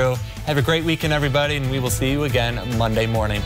Metro. Have a great weekend, everybody, and we will see you again Monday morning.